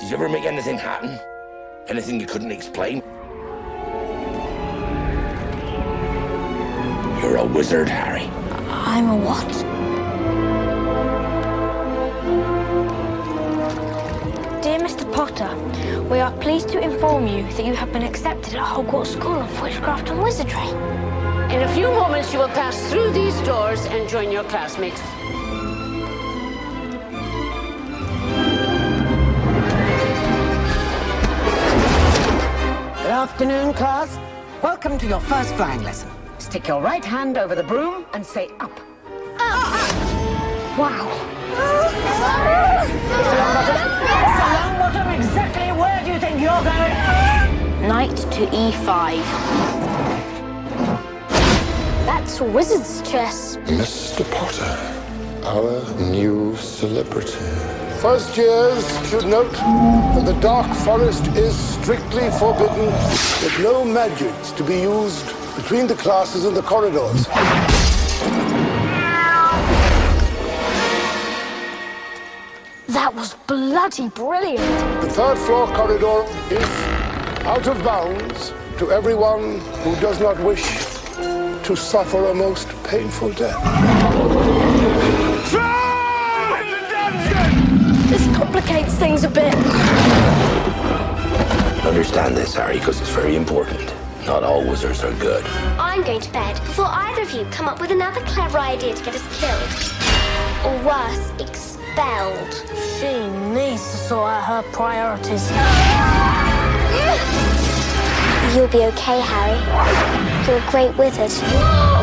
Did you ever make anything happen? Anything you couldn't explain? You're a wizard, Harry. I'm a what? Dear Mr. Potter, we are pleased to inform you that you have been accepted at Hogwarts School of Witchcraft and Wizardry. In a few moments, you will pass through these doors and join your classmates. Afternoon, class. Welcome to your first flying lesson. Stick your right hand over the broom and say up. Wow. Mr. Longbottom, exactly where do you think you're going? Knight to E e5. That's wizard's chess. Mr. Potter, our new celebrity. First years should note that the Dark Forest is strictly forbidden, with no magics to be used between the classes and the corridors. That was bloody brilliant. The third floor corridor is out of bounds to everyone who does not wish to suffer a most painful death. Bit. Understand this, Harry, because it's very important. Not all wizards are good. I'm going to bed before either of you come up with another clever idea to get us killed. Or worse, expelled. She needs to sort out her priorities. You'll be okay, Harry. You're a great wizard.